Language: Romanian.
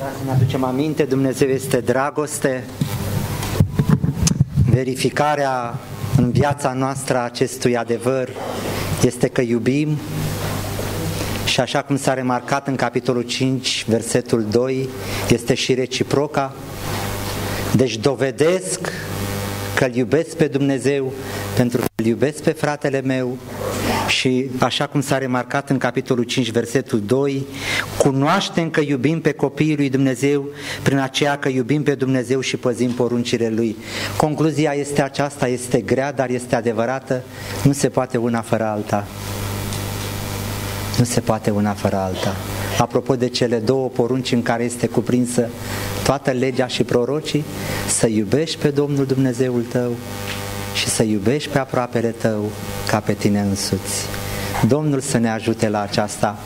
Vreau să ne aducem aminte, Dumnezeu este dragoste. Verificarea în viața noastră a acestui adevăr este că iubim și așa cum s-a remarcat în capitolul 5, versetul 2, este și reciproca. Deci dovedesc că îl iubesc pe Dumnezeu pentru că îl iubesc pe fratele meu și așa cum s-a remarcat în capitolul 5, versetul 2, cunoaștem că iubim pe copiii lui Dumnezeu prin aceea că iubim pe Dumnezeu și păzim poruncile lui. Concluzia este aceasta, este grea, dar este adevărată, nu se poate una fără alta. Nu se poate una fără alta. Apropo de cele două porunci în care este cuprinsă toată legea și prorocii, să iubești pe Domnul Dumnezeul tău și să iubești pe aproapele tău ca pe tine însuți. Domnul să ne ajute la aceasta.